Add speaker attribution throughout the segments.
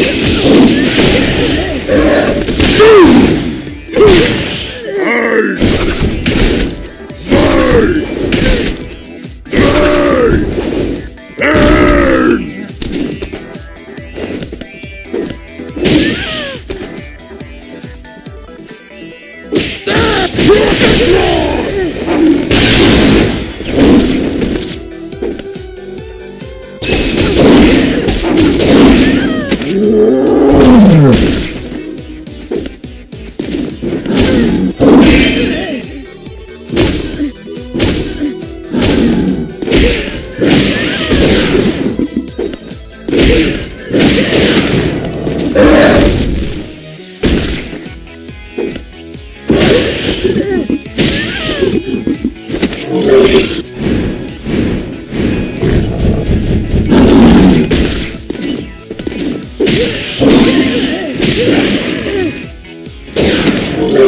Speaker 1: Yeah.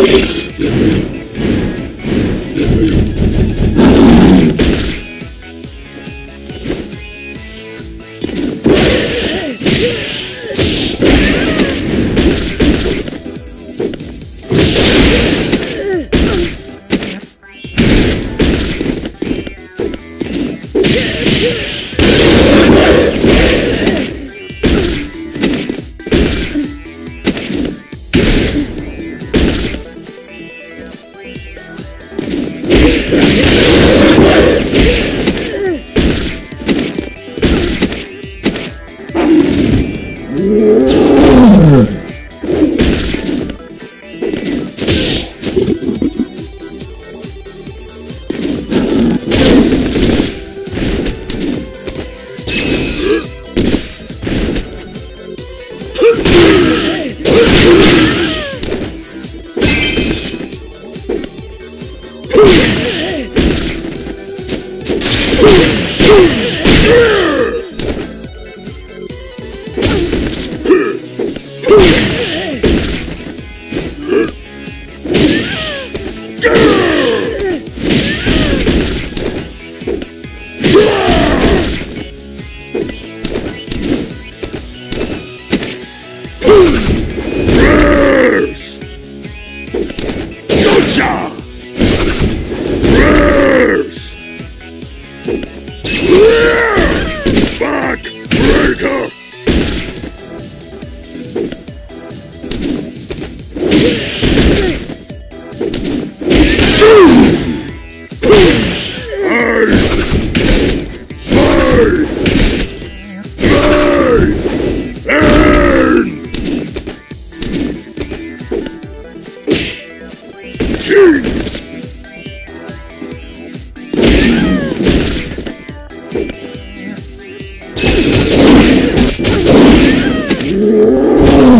Speaker 1: Thank you. Good job!
Speaker 2: Uh!